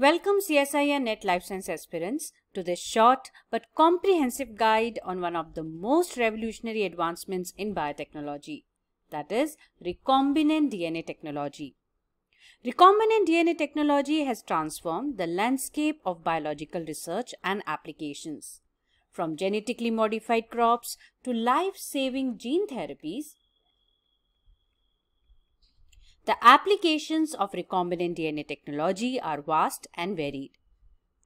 Welcome CSIR Net Life Science aspirants to this short but comprehensive guide on one of the most revolutionary advancements in biotechnology, that is recombinant DNA technology. Recombinant DNA technology has transformed the landscape of biological research and applications. From genetically modified crops to life-saving gene therapies, the applications of recombinant DNA technology are vast and varied.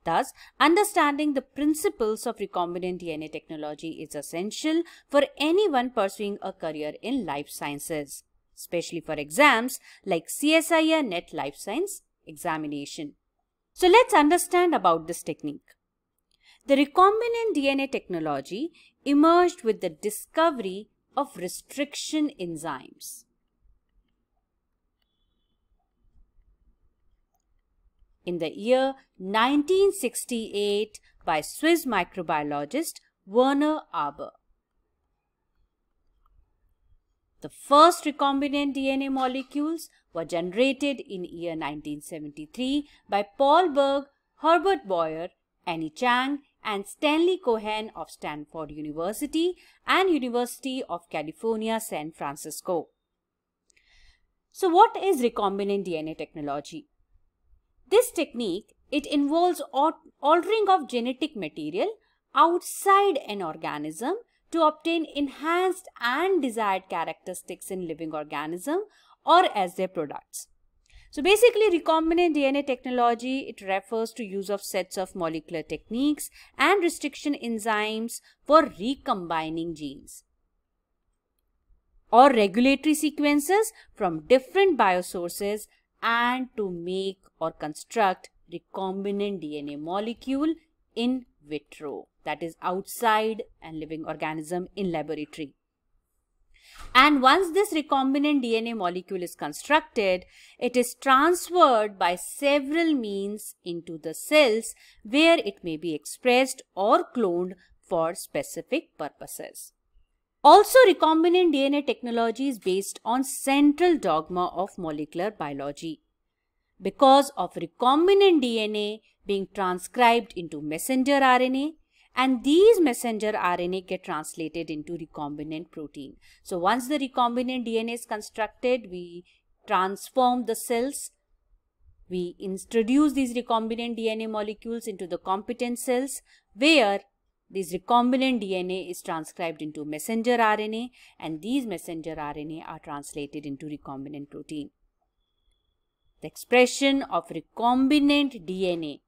Thus, understanding the principles of recombinant DNA technology is essential for anyone pursuing a career in life sciences, especially for exams like CSIR NET Life Science examination. So let's understand about this technique. The recombinant DNA technology emerged with the discovery of restriction enzymes. In the year 1968 by Swiss microbiologist Werner Arber. The first recombinant DNA molecules were generated in year 1973 by Paul Berg, Herbert Boyer, Annie Chang and Stanley Cohen of Stanford University and University of California, San Francisco. So what is recombinant DNA technology? This technique, it involves altering of genetic material outside an organism to obtain enhanced and desired characteristics in living organism or as their products. So basically recombinant DNA technology, it refers to use of sets of molecular techniques and restriction enzymes for recombining genes or regulatory sequences from different biosources and to make or construct recombinant DNA molecule in vitro that is outside and living organism in laboratory. And once this recombinant DNA molecule is constructed, it is transferred by several means into the cells where it may be expressed or cloned for specific purposes. Also, recombinant DNA technology is based on central dogma of molecular biology. Because of recombinant DNA being transcribed into messenger RNA and these messenger RNA get translated into recombinant protein. So once the recombinant DNA is constructed, we transform the cells we introduce these recombinant DNA molecules into the competent cells where this recombinant DNA is transcribed into messenger RNA and these messenger RNA are translated into recombinant protein. The expression of recombinant DNA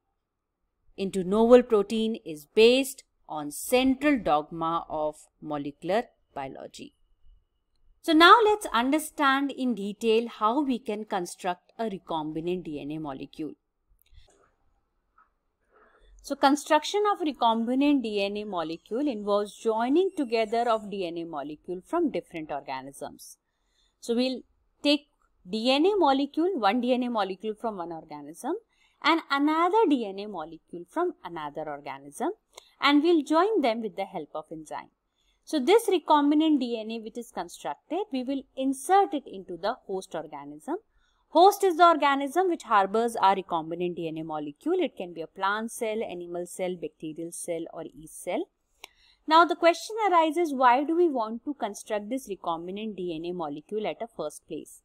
into novel protein is based on central dogma of molecular biology. So now let's understand in detail how we can construct a recombinant DNA molecule. So construction of recombinant DNA molecule involves joining together of DNA molecule from different organisms. So we'll take DNA molecule, one DNA molecule from one organism and another DNA molecule from another organism and we'll join them with the help of enzyme. So this recombinant DNA which is constructed, we will insert it into the host organism Host is the organism which harbors our recombinant DNA molecule. It can be a plant cell, animal cell, bacterial cell or yeast cell. Now the question arises why do we want to construct this recombinant DNA molecule at a first place?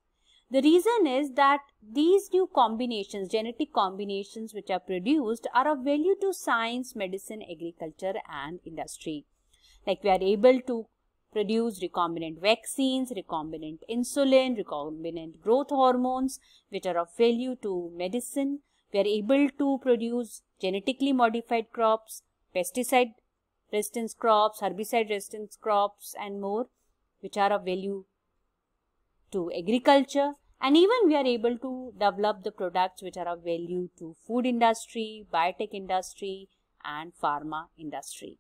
The reason is that these new combinations, genetic combinations which are produced are of value to science, medicine, agriculture and industry. Like we are able to produce recombinant vaccines, recombinant insulin, recombinant growth hormones, which are of value to medicine. We are able to produce genetically modified crops, pesticide resistant crops, herbicide resistant crops and more, which are of value to agriculture. And even we are able to develop the products which are of value to food industry, biotech industry and pharma industry.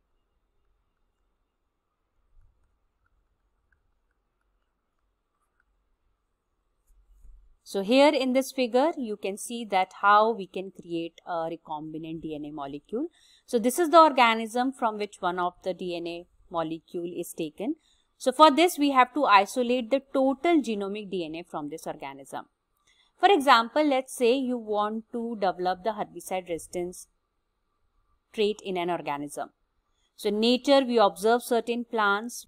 So here in this figure, you can see that how we can create a recombinant DNA molecule. So this is the organism from which one of the DNA molecule is taken. So for this, we have to isolate the total genomic DNA from this organism. For example, let's say you want to develop the herbicide resistance trait in an organism. So in nature, we observe certain plants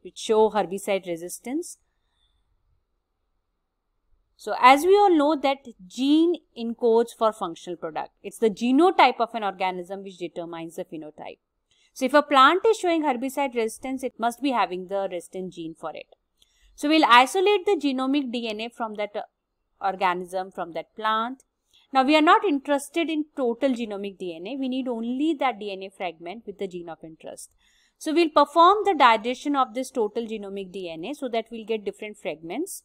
which show herbicide resistance. So as we all know that gene encodes for functional product. It's the genotype of an organism which determines the phenotype. So if a plant is showing herbicide resistance, it must be having the resistant gene for it. So we'll isolate the genomic DNA from that organism, from that plant. Now we are not interested in total genomic DNA. We need only that DNA fragment with the gene of interest. So we'll perform the digestion of this total genomic DNA so that we'll get different fragments,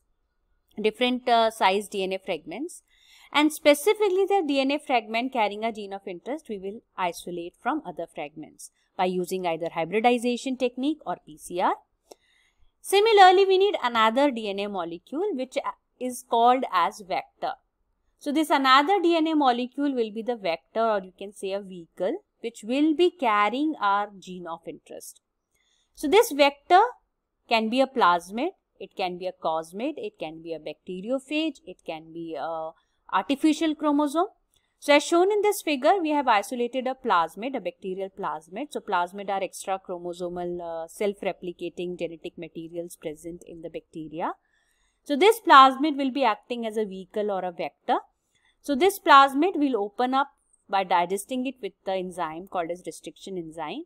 different uh, size DNA fragments. And specifically the DNA fragment carrying a gene of interest, we will isolate from other fragments by using either hybridization technique or PCR. Similarly, we need another DNA molecule which is called as vector. So, this another DNA molecule will be the vector or you can say a vehicle which will be carrying our gene of interest. So, this vector can be a plasmid, it can be a cosmid, it can be a bacteriophage, it can be a artificial chromosome so as shown in this figure, we have isolated a plasmid, a bacterial plasmid. So plasmid are extra chromosomal uh, self-replicating genetic materials present in the bacteria. So this plasmid will be acting as a vehicle or a vector. So this plasmid will open up by digesting it with the enzyme called as restriction enzyme.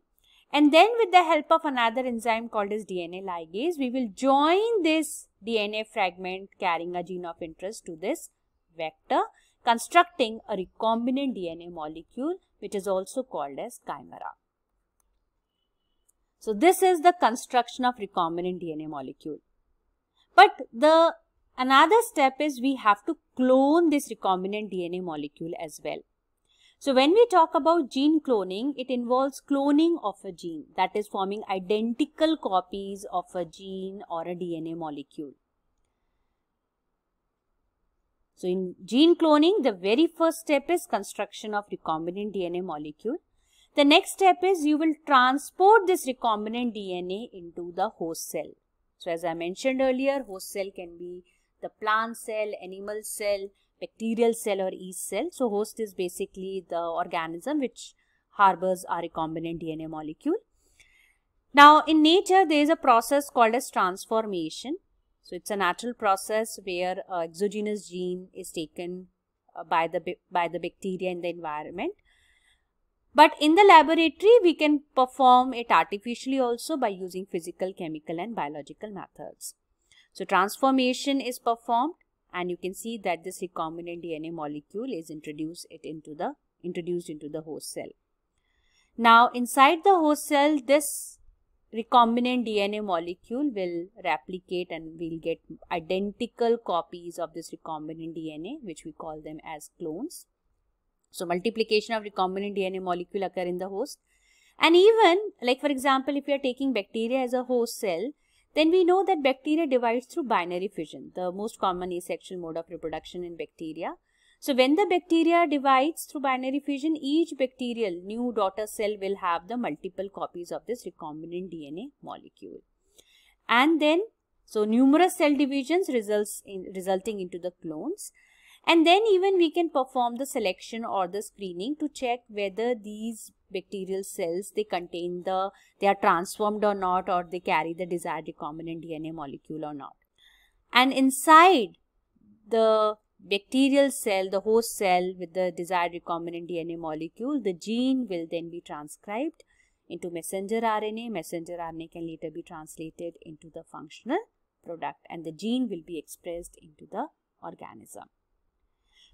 And then with the help of another enzyme called as DNA ligase, we will join this DNA fragment carrying a gene of interest to this vector constructing a recombinant DNA molecule which is also called as chimera. So this is the construction of recombinant DNA molecule. But the another step is we have to clone this recombinant DNA molecule as well. So when we talk about gene cloning, it involves cloning of a gene that is forming identical copies of a gene or a DNA molecule. So in gene cloning, the very first step is construction of recombinant DNA molecule. The next step is you will transport this recombinant DNA into the host cell. So as I mentioned earlier, host cell can be the plant cell, animal cell, bacterial cell or yeast cell. So host is basically the organism which harbors a recombinant DNA molecule. Now in nature there is a process called as transformation. So it's a natural process where uh, exogenous gene is taken uh, by the by the bacteria in the environment. But in the laboratory, we can perform it artificially also by using physical, chemical and biological methods. So transformation is performed and you can see that this recombinant DNA molecule is introduced it into the introduced into the host cell. Now inside the host cell, this recombinant DNA molecule will replicate and we'll get identical copies of this recombinant DNA which we call them as clones. So multiplication of recombinant DNA molecule occur in the host and even like for example if we are taking bacteria as a host cell then we know that bacteria divides through binary fission the most common asexual mode of reproduction in bacteria so when the bacteria divides through binary fission, each bacterial new daughter cell will have the multiple copies of this recombinant DNA molecule. And then, so numerous cell divisions results in resulting into the clones. And then even we can perform the selection or the screening to check whether these bacterial cells they contain the they are transformed or not or they carry the desired recombinant DNA molecule or not. And inside the bacterial cell, the host cell with the desired recombinant DNA molecule, the gene will then be transcribed into messenger RNA. Messenger RNA can later be translated into the functional product and the gene will be expressed into the organism.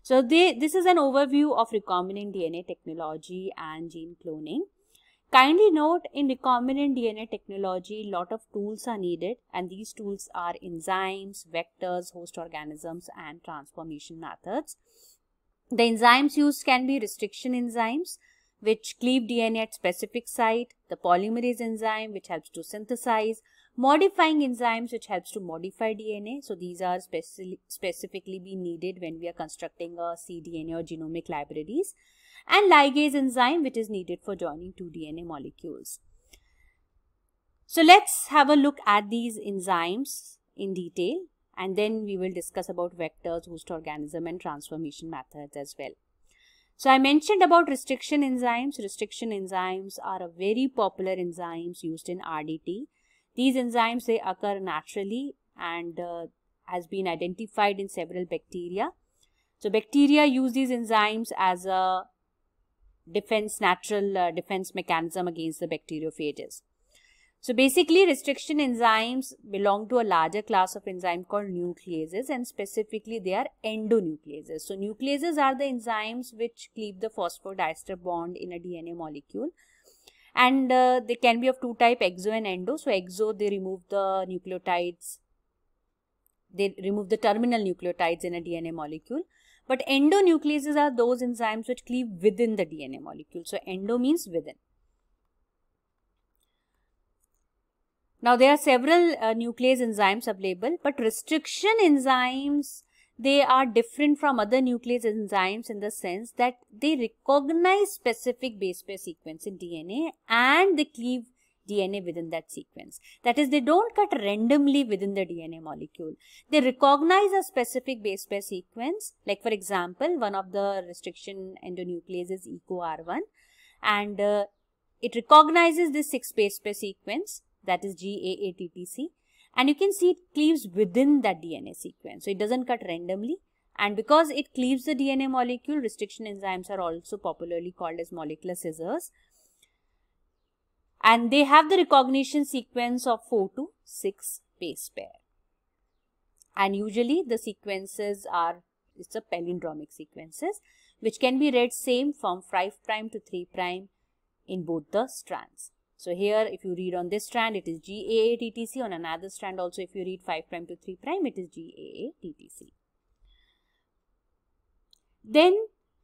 So, they, this is an overview of recombinant DNA technology and gene cloning. Kindly note in recombinant DNA technology, lot of tools are needed and these tools are enzymes, vectors, host organisms and transformation methods. The enzymes used can be restriction enzymes which cleave DNA at specific site, the polymerase enzyme which helps to synthesize, modifying enzymes which helps to modify DNA. So these are speci specifically be needed when we are constructing a cDNA or genomic libraries and ligase enzyme which is needed for joining two DNA molecules. So let's have a look at these enzymes in detail and then we will discuss about vectors, host organism and transformation methods as well. So I mentioned about restriction enzymes. Restriction enzymes are a very popular enzymes used in RDT. These enzymes, they occur naturally and uh, has been identified in several bacteria. So bacteria use these enzymes as a defense, natural uh, defense mechanism against the bacteriophages. So basically restriction enzymes belong to a larger class of enzyme called nucleases and specifically they are endonucleases. So nucleases are the enzymes which cleave the phosphodiester bond in a DNA molecule and uh, they can be of two type exo and endo. So exo they remove the nucleotides, they remove the terminal nucleotides in a DNA molecule. But endonucleases are those enzymes which cleave within the DNA molecule. So endo means within. Now there are several uh, nuclease enzymes available, but restriction enzymes, they are different from other nuclease enzymes in the sense that they recognize specific base pair sequence in DNA and they cleave DNA within that sequence. That is, they don't cut randomly within the DNA molecule. They recognize a specific base pair sequence. Like for example, one of the restriction endonuclease is EcoR1 and uh, it recognizes this six base pair sequence that is GAATTC and you can see it cleaves within that DNA sequence. So it doesn't cut randomly and because it cleaves the DNA molecule, restriction enzymes are also popularly called as molecular scissors. And they have the recognition sequence of 4 to 6 base pair. And usually the sequences are, it's a palindromic sequences, which can be read same from 5 prime to 3 prime in both the strands. So here if you read on this strand it is GAATTC on another strand also if you read 5 prime to 3 prime it is GAATTC. Then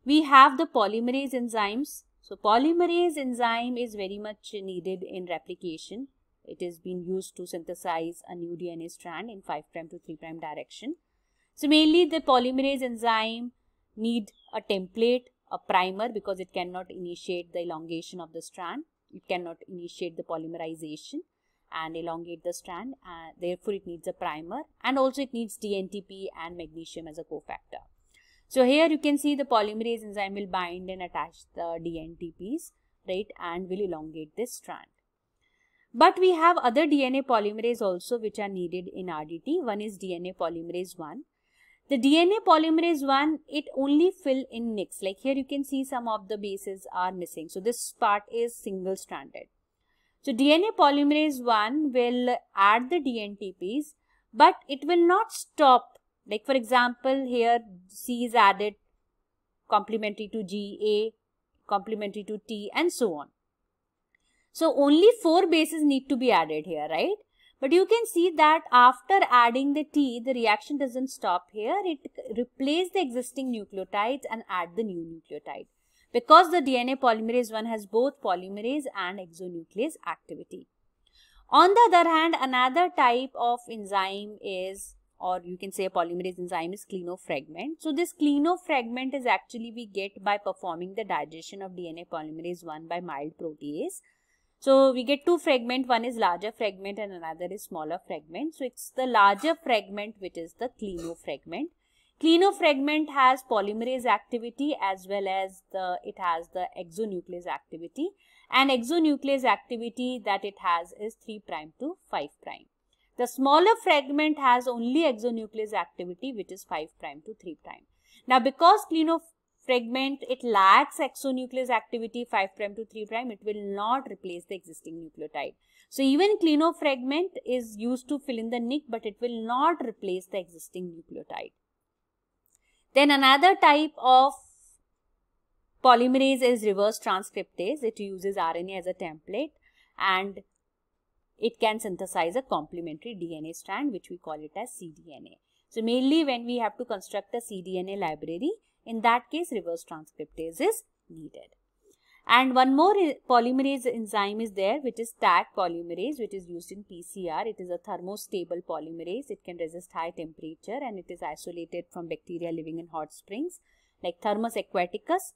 we have the polymerase enzymes. So polymerase enzyme is very much needed in replication. It is being used to synthesize a new DNA strand in 5 prime to 3 prime direction. So mainly the polymerase enzyme need a template, a primer because it cannot initiate the elongation of the strand it cannot initiate the polymerization and elongate the strand uh, therefore it needs a primer and also it needs DNTP and magnesium as a cofactor. So here you can see the polymerase enzyme will bind and attach the DNTPs right and will elongate this strand. But we have other DNA polymerase also which are needed in RDT. One is DNA polymerase 1 the DNA polymerase 1, it only fill in nicks. Like here you can see some of the bases are missing. So this part is single stranded. So DNA polymerase 1 will add the DNTPs, but it will not stop. Like for example, here C is added complementary to G, A complementary to T and so on. So only four bases need to be added here, right? But you can see that after adding the T, the reaction doesn't stop here. It replaces the existing nucleotides and add the new nucleotide. Because the DNA polymerase 1 has both polymerase and exonuclease activity. On the other hand, another type of enzyme is or you can say a polymerase enzyme is Klenow fragment. So this Klenow fragment is actually we get by performing the digestion of DNA polymerase 1 by mild protease. So we get two fragment, one is larger fragment and another is smaller fragment. So it's the larger fragment which is the Klenow fragment. Clinofragment has polymerase activity as well as the it has the exonuclease activity and exonuclease activity that it has is 3 prime to 5 prime. The smaller fragment has only exonuclease activity which is 5 prime to 3 prime. Now because clinofragment fragment, it lacks exonuclease activity 5 prime to 3 prime, it will not replace the existing nucleotide. So even Klenow fragment is used to fill in the nick, but it will not replace the existing nucleotide. Then another type of polymerase is reverse transcriptase. It uses RNA as a template and it can synthesize a complementary DNA strand which we call it as cDNA. So mainly when we have to construct a cDNA library, in that case, reverse transcriptase is needed. And one more polymerase enzyme is there which is Taq polymerase which is used in PCR. It is a thermostable polymerase. It can resist high temperature and it is isolated from bacteria living in hot springs like Thermus aquaticus.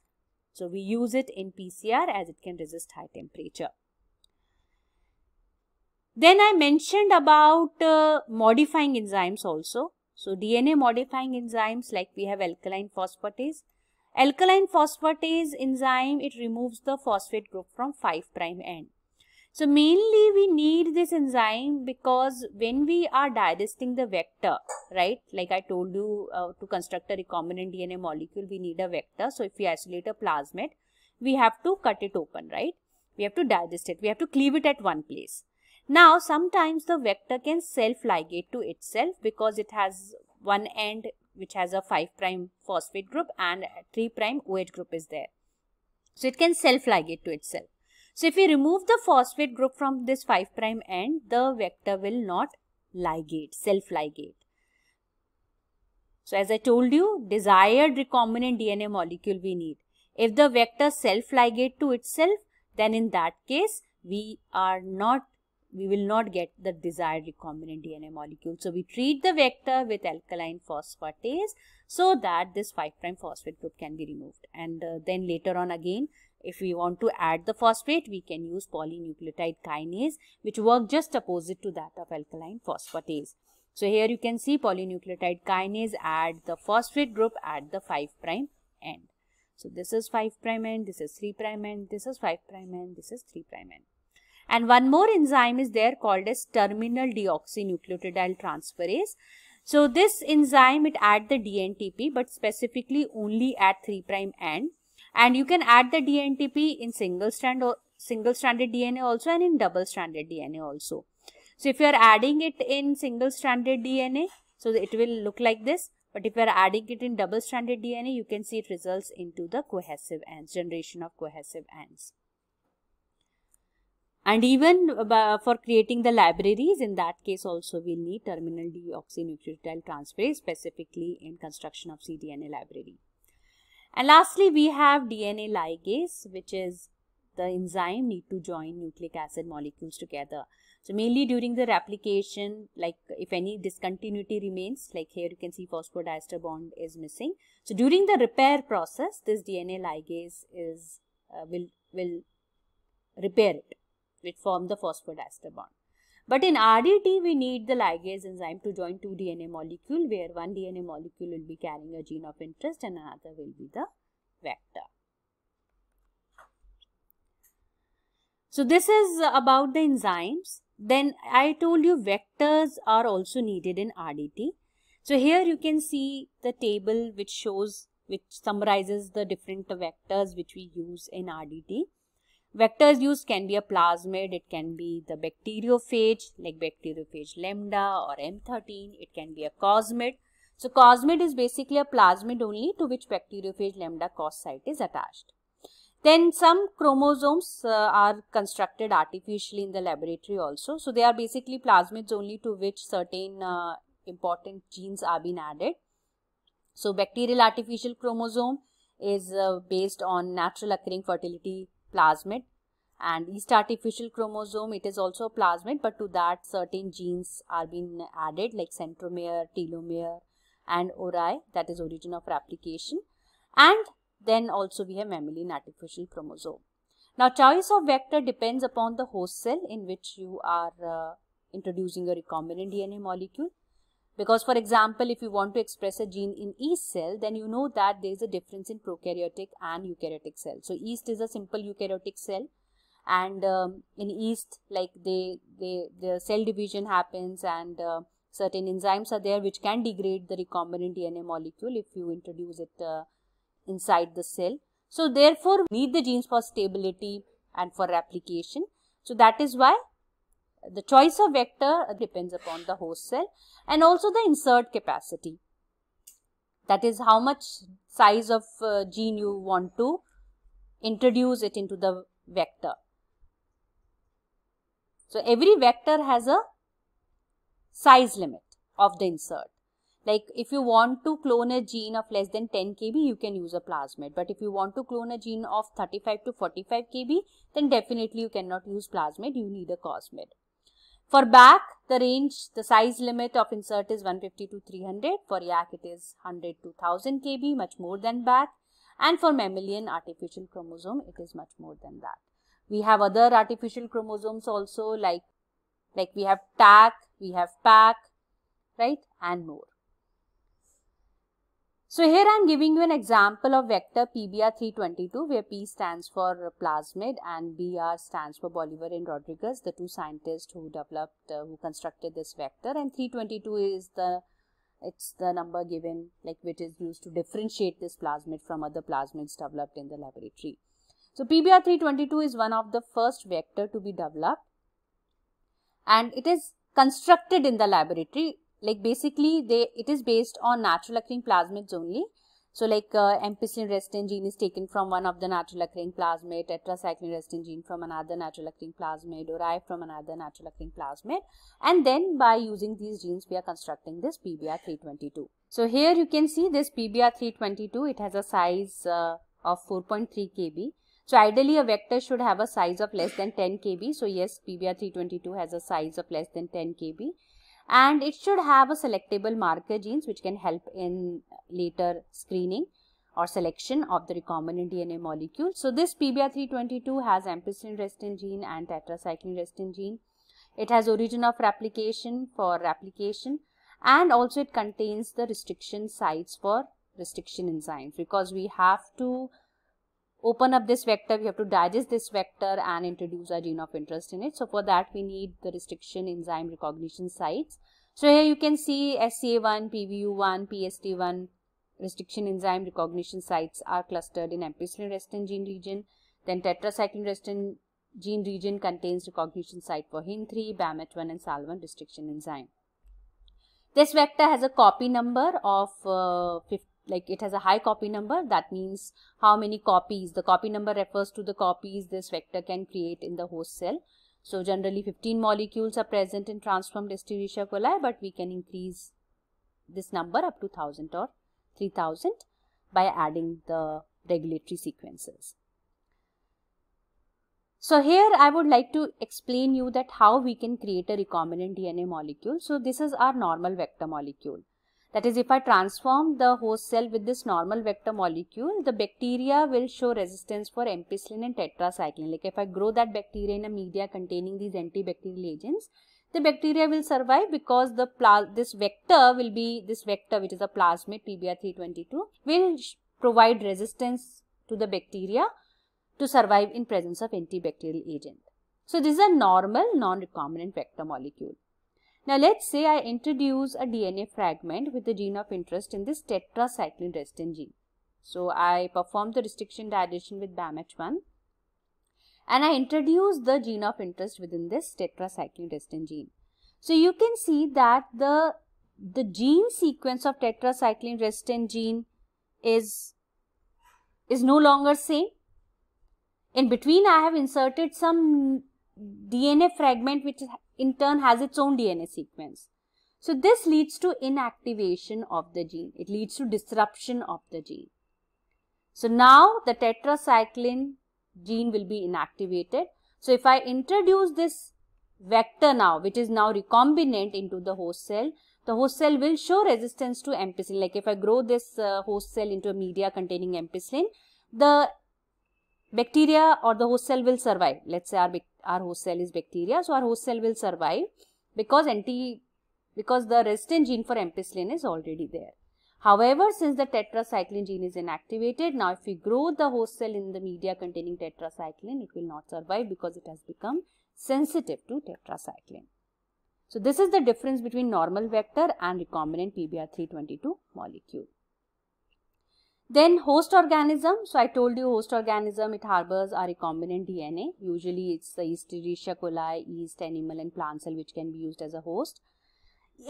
So we use it in PCR as it can resist high temperature. Then I mentioned about uh, modifying enzymes also. So DNA modifying enzymes like we have alkaline phosphatase. Alkaline phosphatase enzyme, it removes the phosphate group from 5 prime end. So mainly we need this enzyme because when we are digesting the vector, right, like I told you uh, to construct a recombinant DNA molecule, we need a vector. So if we isolate a plasmid, we have to cut it open, right? We have to digest it. We have to cleave it at one place. Now, sometimes the vector can self-ligate to itself because it has one end which has a 5 prime phosphate group and 3 prime OH group is there. So, it can self-ligate to itself. So, if we remove the phosphate group from this 5 prime end, the vector will not ligate, self-ligate. So, as I told you, desired recombinant DNA molecule we need. If the vector self-ligate to itself, then in that case, we are not, we will not get the desired recombinant DNA molecule. So, we treat the vector with alkaline phosphatase so that this 5 prime phosphate group can be removed. And uh, then later on again, if we want to add the phosphate, we can use polynucleotide kinase, which work just opposite to that of alkaline phosphatase. So here you can see polynucleotide kinase add the phosphate group at the 5 prime end. So this is 5 prime end, this is 3 prime end, this is 5 prime end, this is 3 prime end. And one more enzyme is there called as terminal deoxynucleotide transferase. So this enzyme, it add the DNTP, but specifically only at 3 prime end and you can add the DNTP in single strand or single stranded DNA also and in double stranded DNA also. So if you are adding it in single stranded DNA, so it will look like this. But if you are adding it in double stranded DNA, you can see it results into the cohesive ends, generation of cohesive ends. And even for creating the libraries, in that case also we'll need terminal deoxynucleotide transferase specifically in construction of cDNA library. And lastly, we have DNA ligase, which is the enzyme need to join nucleic acid molecules together. So mainly during the replication, like if any discontinuity remains, like here you can see phosphodiester bond is missing. So during the repair process, this DNA ligase is uh, will will repair it, will form the phosphodiester bond. But in RDT, we need the ligase enzyme to join two DNA molecule where one DNA molecule will be carrying a gene of interest and another will be the vector. So this is about the enzymes. Then I told you vectors are also needed in RDT. So here you can see the table which shows, which summarizes the different vectors which we use in RDT. Vectors used can be a plasmid, it can be the bacteriophage like bacteriophage lambda or M13, it can be a cosmid. So cosmid is basically a plasmid only to which bacteriophage lambda cos site is attached. Then some chromosomes uh, are constructed artificially in the laboratory also. So they are basically plasmids only to which certain uh, important genes are being added. So bacterial artificial chromosome is uh, based on natural occurring fertility plasmid and yeast artificial chromosome it is also a plasmid but to that certain genes are being added like centromere, telomere and ori that is origin of replication and then also we have mammalian artificial chromosome. Now choice of vector depends upon the host cell in which you are uh, introducing a recombinant DNA molecule. Because for example, if you want to express a gene in yeast cell, then you know that there is a difference in prokaryotic and eukaryotic cell. So yeast is a simple eukaryotic cell and um, in yeast like they, they, the cell division happens and uh, certain enzymes are there which can degrade the recombinant DNA molecule if you introduce it uh, inside the cell. So therefore, need the genes for stability and for replication. So that is why the choice of vector depends upon the host cell and also the insert capacity. That is how much size of uh, gene you want to introduce it into the vector. So, every vector has a size limit of the insert. Like if you want to clone a gene of less than 10 kb, you can use a plasmid. But if you want to clone a gene of 35 to 45 kb, then definitely you cannot use plasmid, you need a cosmid. For BAC, the range, the size limit of insert is 150 to 300. For YAC, it is 100 to 1000 kb, much more than BAC. And for mammalian artificial chromosome, it is much more than that. We have other artificial chromosomes also like, like we have TAC, we have PAC, right, and more. So here I am giving you an example of vector PBR322 where P stands for plasmid and BR stands for Bolivar and Rodriguez, the two scientists who developed, uh, who constructed this vector. And 322 is the, it's the number given like which is used to differentiate this plasmid from other plasmids developed in the laboratory. So PBR322 is one of the first vector to be developed. And it is constructed in the laboratory like basically they it is based on natural occurring plasmids only so like uh, ampicillin resistant gene is taken from one of the natural occurring plasmid, tetracycline resistant gene from another natural occurring plasmid, derived from another natural occurring plasmid. And then by using these genes, we are constructing this PBR322. So here you can see this PBR322, it has a size uh, of 4.3 kb. So ideally a vector should have a size of less than 10 kb. So yes, PBR322 has a size of less than 10 kb and it should have a selectable marker genes which can help in later screening or selection of the recombinant DNA molecule. So this PBR322 has ampicillin resistant gene and tetracycline resistant gene. It has origin of replication for replication and also it contains the restriction sites for restriction enzymes because we have to open up this vector, we have to digest this vector and introduce a gene of interest in it. So for that we need the restriction enzyme recognition sites. So here you can see SCA1, PVU1, PST1 restriction enzyme recognition sites are clustered in ampicillin resistant gene region. Then tetracycline resistant gene region contains recognition site for HIND3, BAMH1 and SAL1 restriction enzyme. This vector has a copy number of uh, 50 like it has a high copy number that means how many copies the copy number refers to the copies this vector can create in the host cell so generally 15 molecules are present in transformed Escherichia coli but we can increase this number up to 1000 or 3000 by adding the regulatory sequences so here I would like to explain you that how we can create a recombinant DNA molecule. So this is our normal vector molecule. That is, if I transform the host cell with this normal vector molecule, the bacteria will show resistance for ampicillin and tetracycline. Like if I grow that bacteria in a media containing these antibacterial agents, the bacteria will survive because the this vector will be, this vector which is a plasmid PBR322 will provide resistance to the bacteria to survive in presence of antibacterial agent. So this is a normal non-recombinant vector molecule. Now let's say I introduce a DNA fragment with the gene of interest in this tetracycline resistant gene. So I perform the restriction digestion with BAMH1 and I introduce the gene of interest within this tetracycline resistant gene. So you can see that the, the gene sequence of tetracycline resistant gene is, is no longer same. In between I have inserted some DNA fragment which in turn has its own DNA sequence. So this leads to inactivation of the gene. It leads to disruption of the gene. So now the tetracycline gene will be inactivated. So if I introduce this vector now, which is now recombinant into the host cell, the host cell will show resistance to ampicillin. Like if I grow this uh, host cell into a media containing ampicillin, the bacteria or the host cell will survive. Let's say our, our host cell is bacteria. So, our host cell will survive because anti because the resistant gene for ampicillin is already there. However, since the tetracycline gene is inactivated, now if we grow the host cell in the media containing tetracycline, it will not survive because it has become sensitive to tetracycline. So, this is the difference between normal vector and recombinant PBR322 molecule. Then host organism. So I told you host organism, it harbors a recombinant DNA. Usually it's the Escherichia coli, yeast, animal and plant cell which can be used as a host.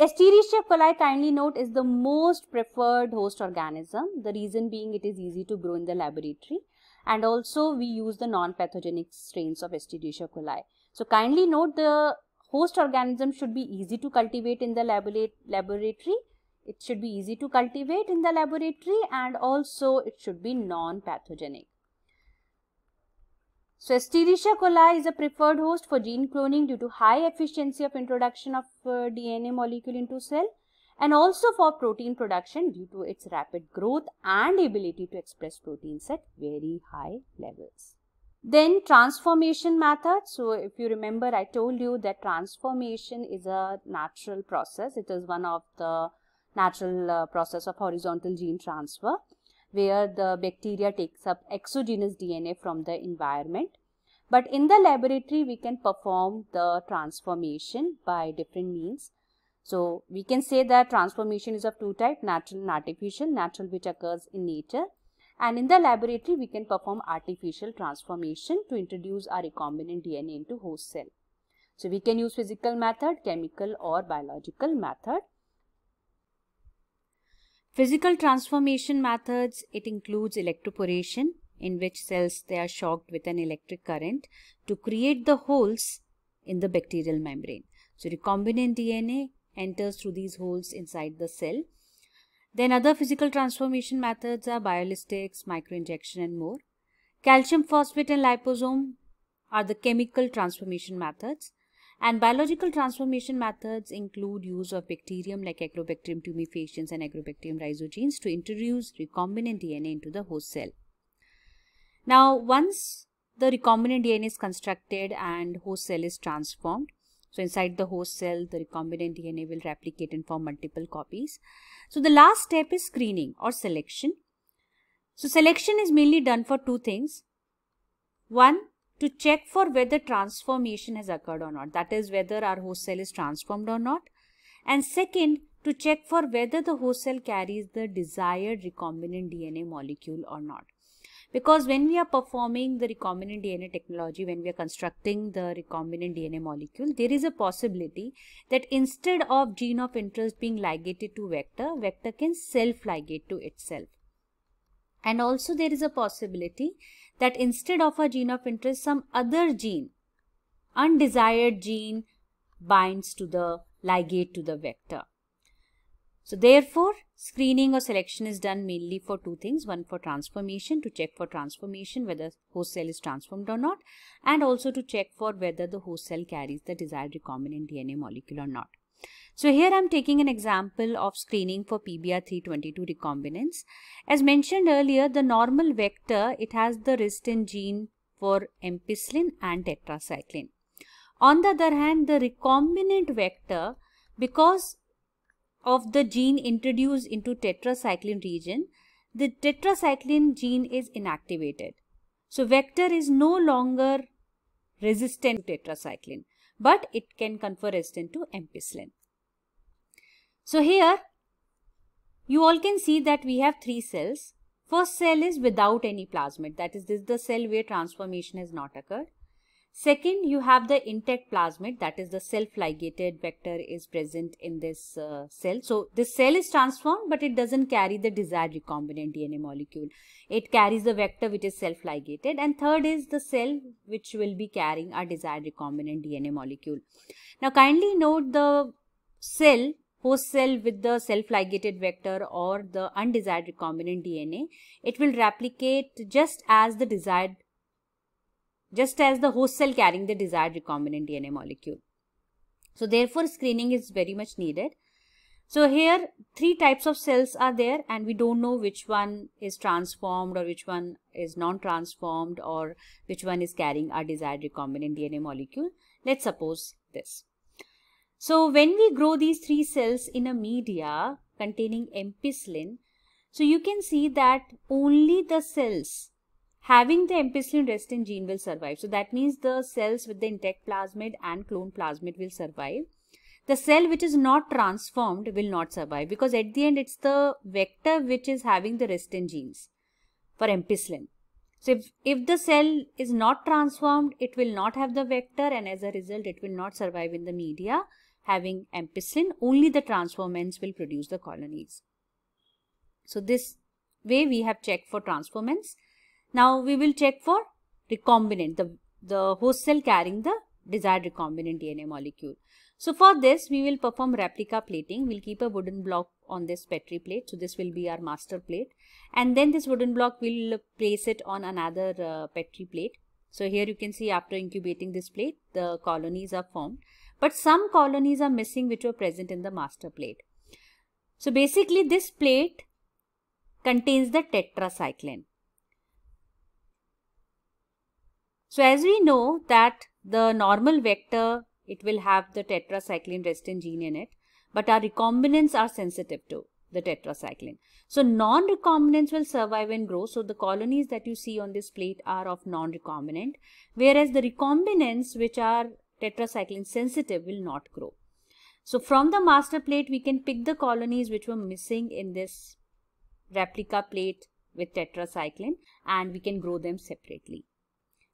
Escherichia coli, kindly note, is the most preferred host organism. The reason being it is easy to grow in the laboratory. And also we use the non-pathogenic strains of Escherichia coli. So kindly note the host organism should be easy to cultivate in the laboratory it should be easy to cultivate in the laboratory and also it should be non-pathogenic. So, Escherichia coli is a preferred host for gene cloning due to high efficiency of introduction of uh, DNA molecule into cell and also for protein production due to its rapid growth and ability to express proteins at very high levels. Then transformation method. So, if you remember I told you that transformation is a natural process. It is one of the natural uh, process of horizontal gene transfer where the bacteria takes up exogenous DNA from the environment. But in the laboratory, we can perform the transformation by different means. So, we can say that transformation is of two types, natural and artificial, natural which occurs in nature. And in the laboratory, we can perform artificial transformation to introduce our recombinant DNA into host cell. So, we can use physical method, chemical or biological method. Physical transformation methods, it includes electroporation in which cells they are shocked with an electric current to create the holes in the bacterial membrane. So, recombinant DNA enters through these holes inside the cell. Then other physical transformation methods are biolistics, microinjection and more. Calcium phosphate and liposome are the chemical transformation methods. And biological transformation methods include use of bacterium like Agrobacterium tumefaciens and Agrobacterium rhizogenes to introduce recombinant DNA into the host cell. Now, once the recombinant DNA is constructed and host cell is transformed, so inside the host cell, the recombinant DNA will replicate and form multiple copies. So the last step is screening or selection. So selection is mainly done for two things. One, to check for whether transformation has occurred or not. That is whether our host cell is transformed or not. And second, to check for whether the host cell carries the desired recombinant DNA molecule or not. Because when we are performing the recombinant DNA technology, when we are constructing the recombinant DNA molecule, there is a possibility that instead of gene of interest being ligated to vector, vector can self-ligate to itself. And also there is a possibility that instead of a gene of interest, some other gene, undesired gene binds to the ligate to the vector. So therefore, screening or selection is done mainly for two things. One for transformation, to check for transformation, whether host cell is transformed or not. And also to check for whether the host cell carries the desired recombinant DNA molecule or not. So here I am taking an example of screening for PBR322 recombinants. As mentioned earlier, the normal vector, it has the restin gene for ampicillin and tetracycline. On the other hand, the recombinant vector, because of the gene introduced into tetracycline region, the tetracycline gene is inactivated. So vector is no longer resistant to tetracycline, but it can confer resistance to ampicillin. So here you all can see that we have three cells. First cell is without any plasmid. That is, this is the cell where transformation has not occurred. Second, you have the intact plasmid. That is, the self-ligated vector is present in this uh, cell. So, this cell is transformed, but it doesn't carry the desired recombinant DNA molecule. It carries the vector which is self-ligated. And third is the cell which will be carrying our desired recombinant DNA molecule. Now, kindly note the cell host cell with the self-ligated vector or the undesired recombinant DNA, it will replicate just as the desired, just as the host cell carrying the desired recombinant DNA molecule. So therefore screening is very much needed. So here three types of cells are there and we don't know which one is transformed or which one is non-transformed or which one is carrying our desired recombinant DNA molecule. Let's suppose this. So when we grow these three cells in a media containing ampicillin, so you can see that only the cells having the ampicillin resistant gene will survive. So that means the cells with the intact plasmid and clone plasmid will survive. The cell which is not transformed will not survive because at the end it's the vector which is having the resistant genes for ampicillin. So if, if the cell is not transformed, it will not have the vector and as a result it will not survive in the media having ampicillin, only the transformants will produce the colonies. So this way we have checked for transformants. Now we will check for recombinant, the, the host cell carrying the desired recombinant DNA molecule. So for this, we will perform replica plating. We'll keep a wooden block on this Petri plate. So this will be our master plate. And then this wooden block, we'll place it on another uh, Petri plate. So here you can see after incubating this plate, the colonies are formed but some colonies are missing which were present in the master plate. So basically this plate contains the tetracycline. So as we know that the normal vector, it will have the tetracycline resistant gene in it. but our recombinants are sensitive to the tetracycline. So non-recombinants will survive and grow. So the colonies that you see on this plate are of non-recombinant, whereas the recombinants which are tetracycline sensitive will not grow. So from the master plate, we can pick the colonies which were missing in this replica plate with tetracycline and we can grow them separately.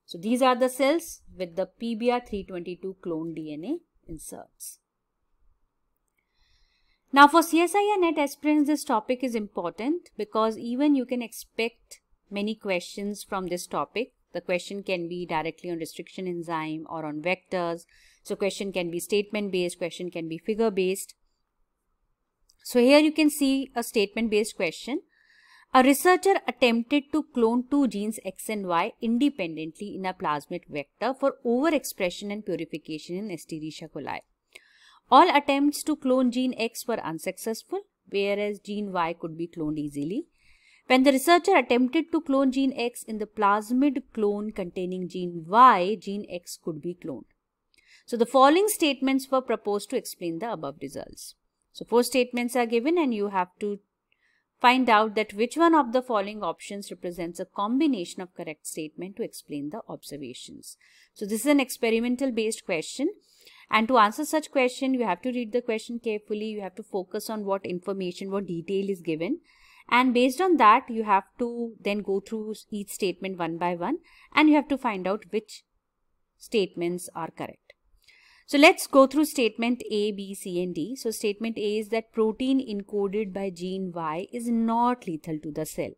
So these are the cells with the PBR322 clone DNA inserts. Now for CSIR NET aspirants, this topic is important because even you can expect many questions from this topic. The question can be directly on restriction enzyme or on vectors. So question can be statement based, question can be figure based. So here you can see a statement based question. A researcher attempted to clone two genes X and Y independently in a plasmid vector for overexpression and purification in Escherichia coli. All attempts to clone gene X were unsuccessful, whereas gene Y could be cloned easily. When the researcher attempted to clone gene X in the plasmid clone containing gene Y, gene X could be cloned. So the following statements were proposed to explain the above results. So four statements are given and you have to Find out that which one of the following options represents a combination of correct statement to explain the observations. So this is an experimental based question and to answer such question you have to read the question carefully. You have to focus on what information, what detail is given and based on that you have to then go through each statement one by one and you have to find out which statements are correct. So let's go through statement A, B, C and D. So statement A is that protein encoded by gene Y is not lethal to the cell.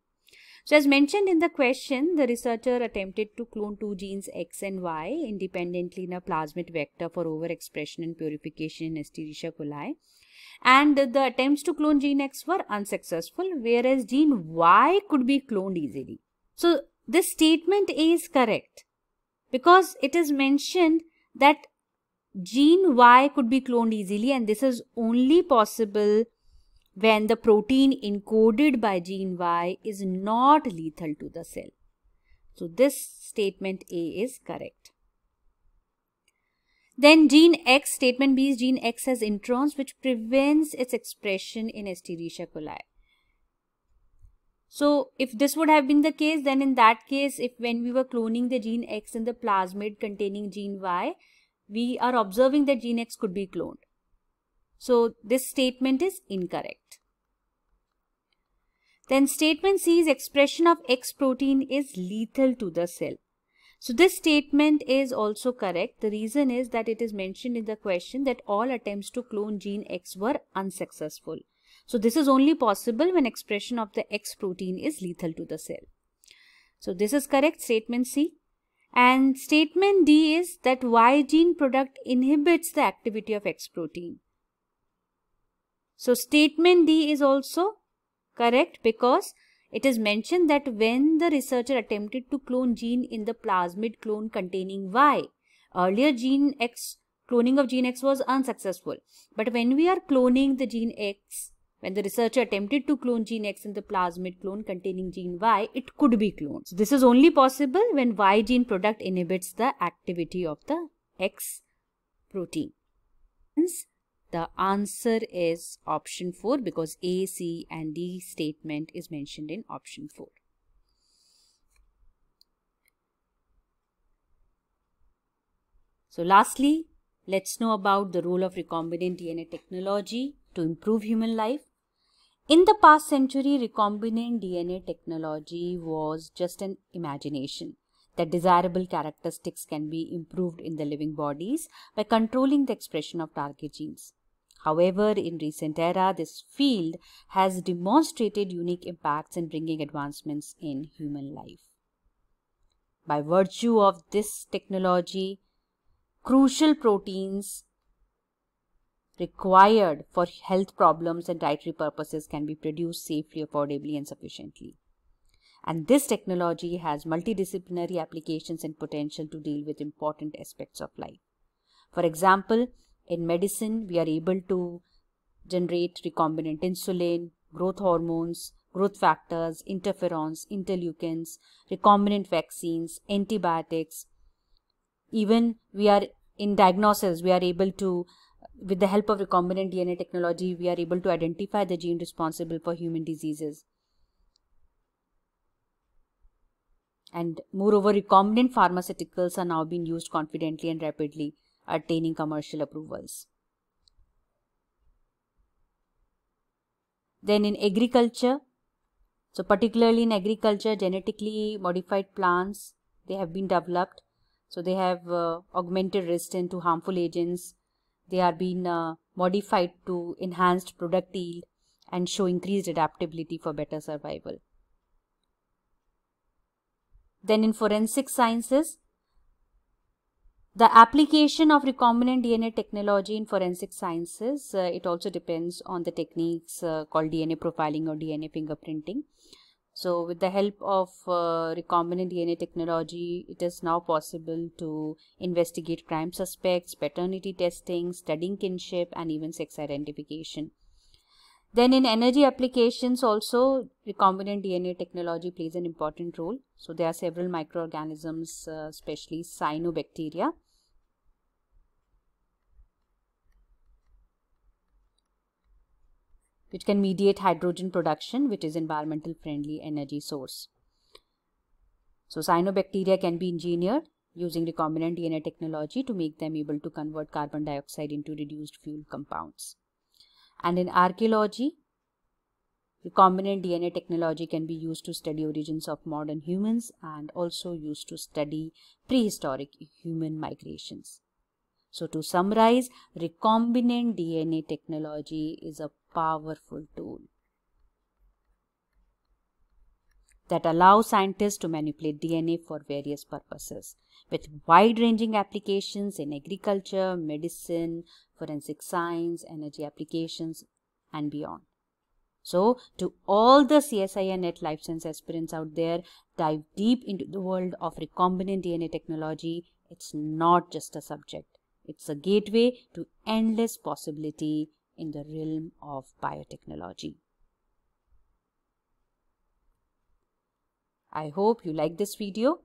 So as mentioned in the question, the researcher attempted to clone two genes X and Y independently in a plasmid vector for overexpression and purification in Escherichia coli. And the attempts to clone gene X were unsuccessful, whereas gene Y could be cloned easily. So this statement A is correct because it is mentioned that gene Y could be cloned easily and this is only possible when the protein encoded by gene Y is not lethal to the cell. So this statement A is correct. Then gene X, statement B is gene X has introns which prevents its expression in Escherichia coli. So if this would have been the case, then in that case, if when we were cloning the gene X in the plasmid containing gene Y, we are observing that gene X could be cloned. So this statement is incorrect. Then statement C is expression of X protein is lethal to the cell. So this statement is also correct. The reason is that it is mentioned in the question that all attempts to clone gene X were unsuccessful. So this is only possible when expression of the X protein is lethal to the cell. So this is correct statement C. And statement D is that Y gene product inhibits the activity of X protein. So statement D is also correct because it is mentioned that when the researcher attempted to clone gene in the plasmid clone containing Y, earlier gene X, cloning of gene X was unsuccessful. But when we are cloning the gene X when the researcher attempted to clone gene X in the plasmid clone containing gene Y, it could be cloned. So this is only possible when Y gene product inhibits the activity of the X protein. Hence, the answer is option 4 because A, C and D statement is mentioned in option 4. So lastly, let's know about the role of recombinant DNA technology to improve human life. In the past century, recombinant DNA technology was just an imagination that desirable characteristics can be improved in the living bodies by controlling the expression of target genes. However, in recent era, this field has demonstrated unique impacts in bringing advancements in human life. By virtue of this technology, crucial proteins required for health problems and dietary purposes can be produced safely, affordably and sufficiently. And this technology has multidisciplinary applications and potential to deal with important aspects of life. For example, in medicine, we are able to generate recombinant insulin, growth hormones, growth factors, interferons, interleukins, recombinant vaccines, antibiotics. Even we are in diagnosis, we are able to with the help of recombinant DNA technology, we are able to identify the gene responsible for human diseases. And moreover, recombinant pharmaceuticals are now being used confidently and rapidly, attaining commercial approvals. Then in agriculture, so particularly in agriculture, genetically modified plants, they have been developed. So they have uh, augmented resistance to harmful agents. They are being uh, modified to enhanced product yield and show increased adaptability for better survival. Then in forensic sciences, the application of recombinant DNA technology in forensic sciences, uh, it also depends on the techniques uh, called DNA profiling or DNA fingerprinting. So with the help of uh, recombinant DNA technology, it is now possible to investigate crime suspects, paternity testing, studying kinship and even sex identification. Then in energy applications also recombinant DNA technology plays an important role. So there are several microorganisms, uh, especially cyanobacteria. Which can mediate hydrogen production which is environmental friendly energy source. So cyanobacteria can be engineered using recombinant DNA technology to make them able to convert carbon dioxide into reduced fuel compounds. And in archaeology, recombinant DNA technology can be used to study origins of modern humans and also used to study prehistoric human migrations. So to summarize, recombinant DNA technology is a powerful tool that allows scientists to manipulate DNA for various purposes with wide-ranging applications in agriculture, medicine, forensic science, energy applications and beyond. So, to all the CSIR Net Life Science aspirants out there, dive deep into the world of recombinant DNA technology. It's not just a subject. It's a gateway to endless possibility in the realm of biotechnology. I hope you like this video.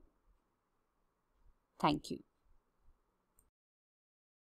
Thank you.